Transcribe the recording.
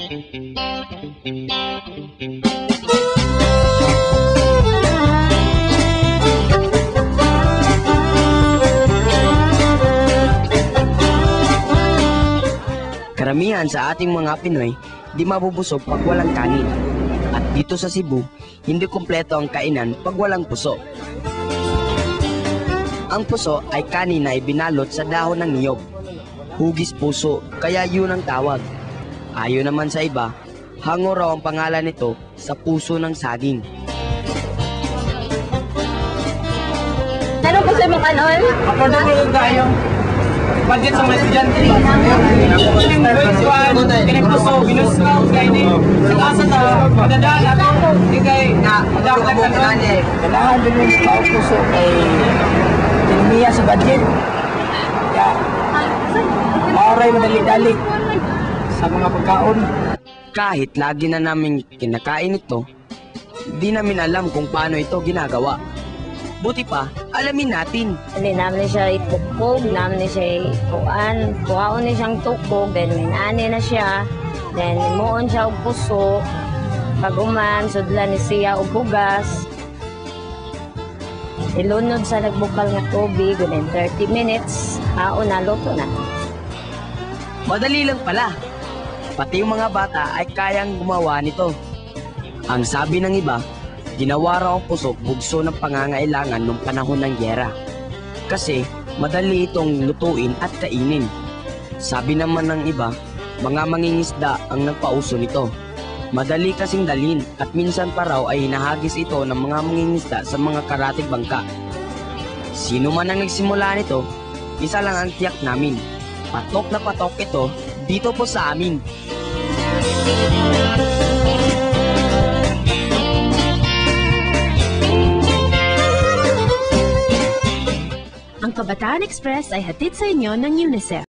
Karamihan sa ating mga Pinoy, di mabubusog pag walang kanin. At dito sa Cebu, hindi kumpleto ang kainan pag walang puso. Ang puso ay kanin na ibinalot sa dahon ng niyog. Hugis puso, kaya yun ang tawag. Ayon naman sa iba, hango raw ang pangalan nito sa puso ng saging. Ano po sa mga kanon? Affordable tayo. Budget sa mga estudyante. Kinipuso, binuskaw, kaya ni. Sa kasa na, madadaan ako. Hindi kay, madaklag ka doon. Kailangan din yung paupuso kay Tinimiya sa budget. Kaya, maoray madali-dali sa mga pagkaon. Kahit lagi na namin kinakain ito, di namin alam kung paano ito ginagawa. Buti pa, alamin natin. Hindi namin siya itukog, namin siya ikuan, kuhaon niya siyang tukog, then minani na siya, then imuon siya og puso, paguman, sudlan ni siya og bugas, ilunod sa nagbukal nga tubig, within 30 minutes, haon na, luto na. Madali lang pala. Pati yung mga bata ay kayang gumawa nito. Ang sabi ng iba, ginawa raw ang puso bugso ng pangangailangan nung panahon ng gyera. Kasi madali itong lutuin at kainin. Sabi naman ng iba, mga mangingisda ang nagpauso nito. Madali kasing dalin at minsan pa raw ay hinahagis ito ng mga mangingisda sa mga karatig bangka. Sino man ang nagsimula nito, isa lang ang tiyak namin. Patok na patok ito dito po sa amin. Ang Kabataan Express ay hatid sa inyo ng UNICEF.